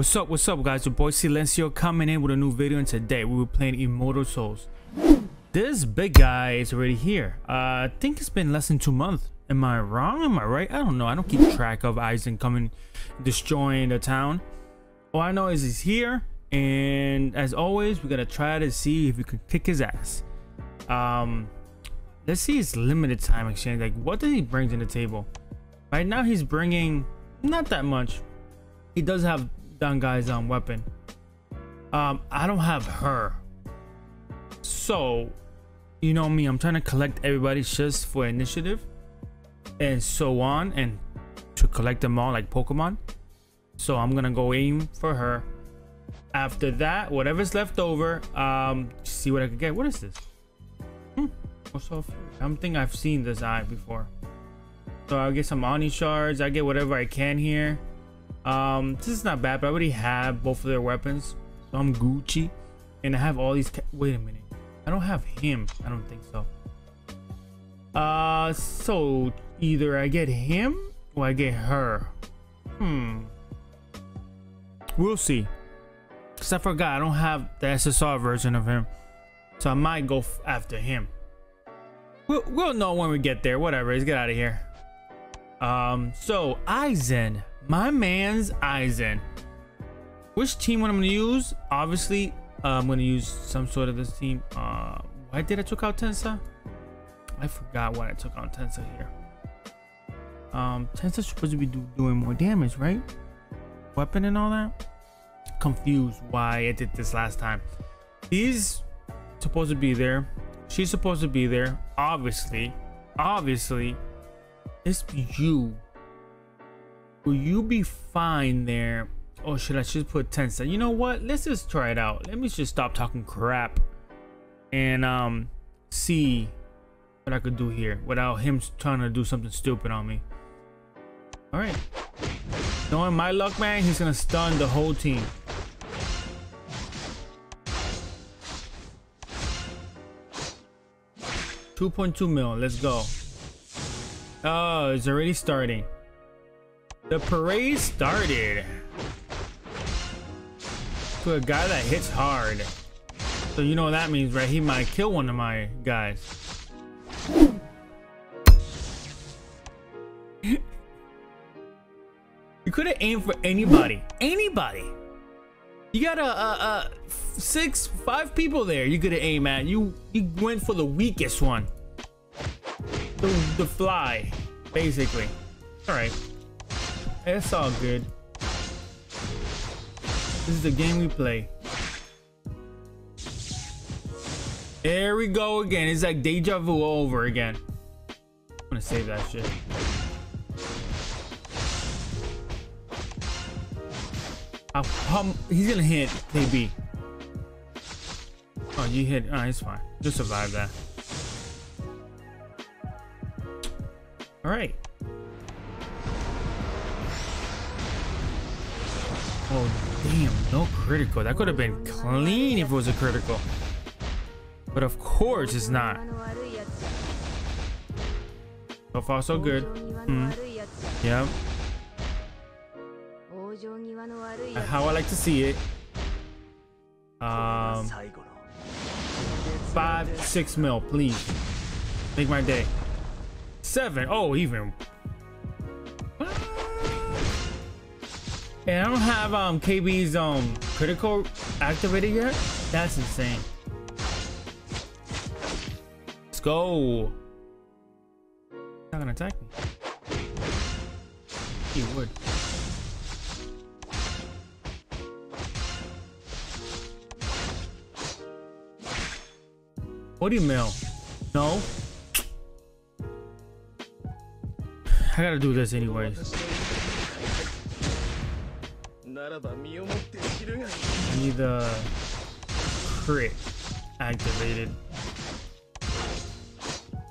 What's up, what's up guys? Your boy Silenzio coming in with a new video and today we were playing Immortal Souls. This big guy is already here. Uh, I think it's been less than two months. Am I wrong? Am I right? I don't know. I don't keep track of Aizen coming, destroying the town. All I know is he's here and as always, we're gonna try to see if we can kick his ass. Um, let's see his limited time exchange. Like, what does he bring to the table? Right now, he's bringing not that much. He does have down guy's on weapon. Um, I don't have her. So, you know me, I'm trying to collect everybody's just for initiative and so on and to collect them all like Pokemon. So I'm gonna go aim for her. After that, whatever's left over, um, see what I can get. What is this? Hmm. Also, I don't think I've seen this eye before. So I'll get some Oni shards. I get whatever I can here. Um, this is not bad, but I already have both of their weapons. So I'm Gucci. And I have all these. Wait a minute. I don't have him. I don't think so. Uh, so either I get him or I get her. Hmm. We'll see. Cause I forgot I don't have the SSR version of him. So I might go after him. We'll, we'll know when we get there. Whatever. Let's get out of here. Um, so Aizen. My man's Aizen. Which team what I'm gonna use? Obviously, uh, I'm gonna use some sort of this team. Uh, why did I took out Tensa? I forgot why I took out Tensa here. Um, Tensa's supposed to be do doing more damage, right? Weapon and all that. Confused why I did this last time. He's supposed to be there. She's supposed to be there. Obviously, obviously, it's you Will you be fine there? Or should I just put Tensa? You know what? Let's just try it out. Let me just stop talking crap and um see what I could do here without him trying to do something stupid on me. All right. Knowing my luck, man, he's gonna stun the whole team. Two point two mil. Let's go. Oh, it's already starting. The parade started. To a guy that hits hard. So you know what that means, right? He might kill one of my guys. you could have aimed for anybody. Anybody. You got a, a, a six, five people there you could have aimed at. You you went for the weakest one. The, the fly, basically. All right. It's all good. This is the game we play. There we go again. It's like deja vu over again. I'm gonna save that shit. um, he's gonna hit KB. Oh, you hit. Oh, it's fine. Just survive that. All right. Oh, damn. No critical. That could have been clean if it was a critical. But of course it's not. So far, so good. Mm. Yeah. How I like to see it. Um, five, six mil, please. Make my day. Seven. Oh, even And I don't have um KB's um critical activated yet. That's insane. Let's go. Not gonna attack me. He would. What do you mail? No. I gotta do this anyways. I need the crit activated.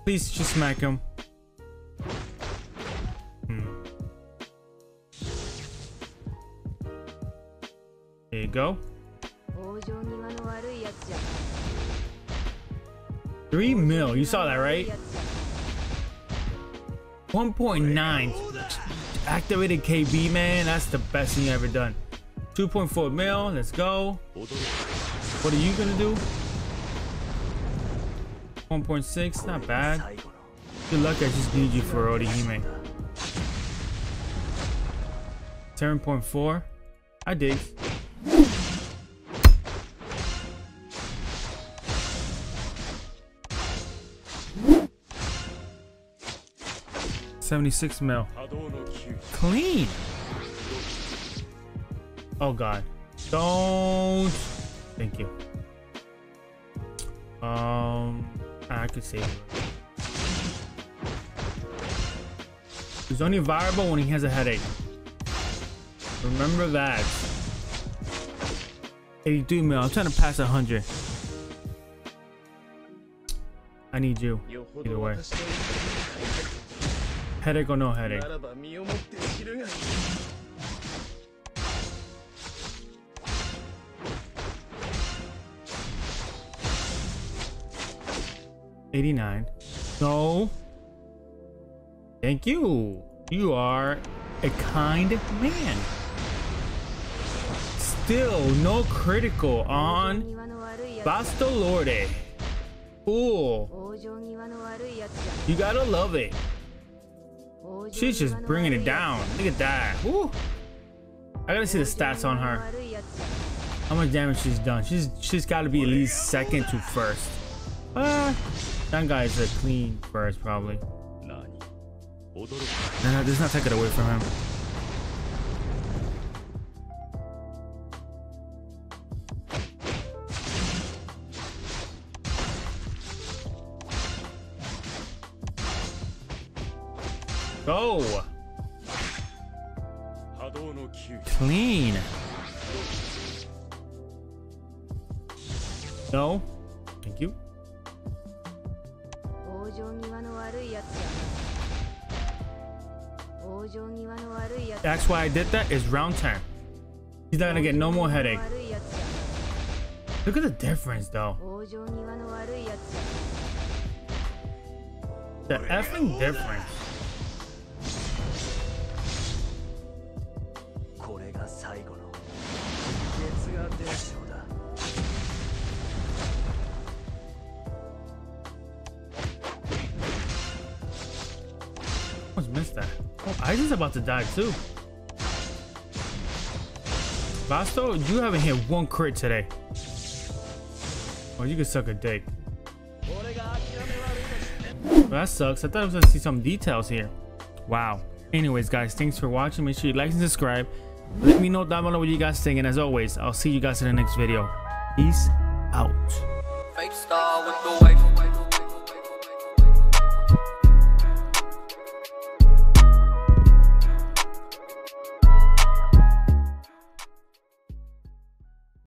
Please just smack him. Hmm. There you go. Three mil. You saw that, right? 1.9 activated KB, man. That's the best thing you ever done. 2.4 mil. Let's go. What are you gonna do? 1.6. Not bad. Good luck. I just need you for Orihime. 7.4. I dig. Seventy-six mil. Clean. Oh God. Don't. Thank you. Um, I could save it. He's only viable when he has a headache. Remember that. 82 mil. I'm trying to pass 100. I need you. Either way. Headache or no headache. Eighty-nine. No. Thank you. You are a kind man. Still no critical on Bastolorde. Cool. You gotta love it. She's just bringing it down. Look at that. Woo. I gotta see the stats on her. How much damage she's done. She's she's gotta be at least second to first. Uh, that guy's a clean first probably. No, no, does not take it away from him. Go! Clean. No. Thank you. That's why I did that is round 10. He's not gonna get no more headache. Look at the difference though. The effing difference. Almost missed that. Oh, Isaac's about to die too. Basto, you haven't hit one crit today. Oh, you can suck a dick. Well, that sucks. I thought I was gonna see some details here. Wow. Anyways, guys, thanks for watching. Make sure you like and subscribe. Let me know down below what you guys think. And as always, I'll see you guys in the next video. Peace out.